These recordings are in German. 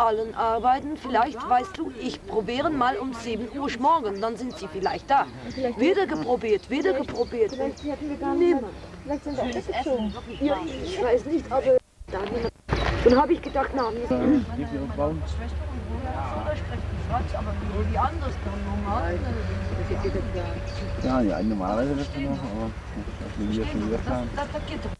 allen arbeiten. Vielleicht, weißt du, ich probiere mal um 7 Uhr morgen, dann sind sie vielleicht da. Wieder geprobiert, wieder geprobiert. Vielleicht hätten wir gar nicht. Vielleicht sind sie auch weggezogen. Ja, ich weiß nicht, aber dann habe ich gedacht, na, wir sind aber wie anders dann normal. Ja, ja, normalerweise das noch, aber das ich jetzt schon wieder fahren. Das, das geht doch.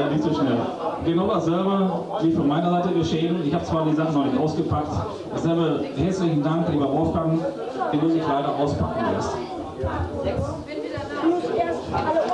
Äh, nicht so schnell. Genau dasselbe wie von meiner Seite geschehen. Ich habe zwar die Sachen noch nicht ausgepackt. Dasselbe herzlichen Dank, lieber Wolfgang, den du nicht leider auspacken lässt. Alle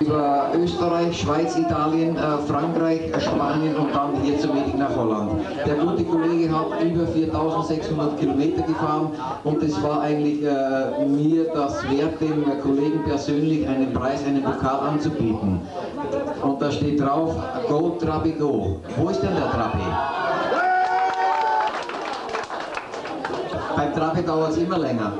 über Österreich, Schweiz, Italien, äh, Frankreich, äh, Spanien und dann hier zum Meeting nach Holland. Der gute Kollege hat über 4600 Kilometer gefahren und es war eigentlich äh, mir das wert, dem Kollegen persönlich einen Preis, einen Pokal anzubieten. Und da steht drauf, Go Trabi Go. Wo ist denn der Trabi? Beim Trabi dauert es immer länger.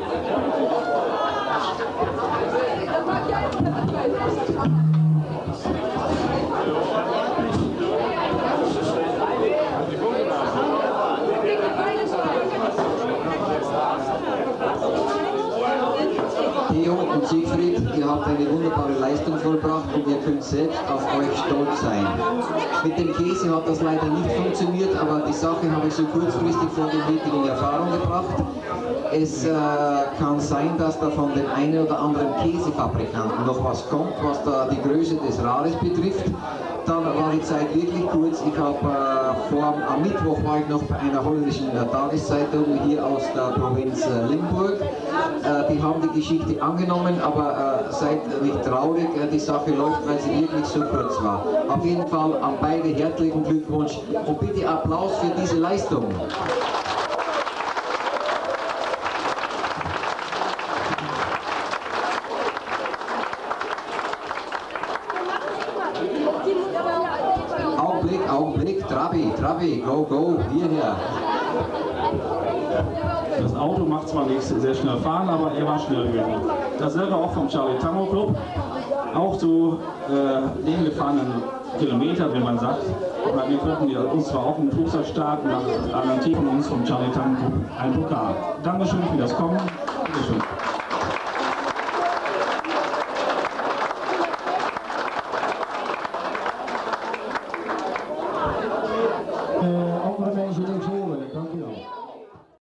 Und Siegfried, ihr habt eine wunderbare Leistung vollbracht und ihr könnt selbst auf euch stolz sein. Mit dem Käse hat das leider nicht funktioniert, aber die Sache habe ich so kurzfristig vor dem Meeting in Erfahrung gebracht. Es äh, kann sein, dass da von dem einen oder anderen Käsefabrikanten noch was kommt, was da die Größe des Rades betrifft. Dann war die Zeit wirklich kurz. Ich habe äh, vor, am Mittwoch war ich noch bei einer holländischen äh, Tageszeitung hier aus der Provinz äh, Limburg. Haben die Geschichte angenommen, aber äh, seid nicht traurig, äh, die Sache läuft, weil sie wirklich so kurz war. Auf jeden Fall an beide herzlichen Glückwunsch und bitte Applaus für diese Leistung. Augenblick, Augenblick, Trabi, Trabi, go, go, hierher. Das Auto macht zwar nicht sehr schnell fahren, aber er war schnell gewesen. Dasselbe auch vom Charlie Tango Club. Auch so äh, den gefahrenen Kilometer, wie man sagt. Aber wir könnten ja uns zwar auch einen Flugzeugstart nach Argentinien uns vom Charlie Tango Club ein Pokal. Dankeschön für das Kommen. Bitteschön.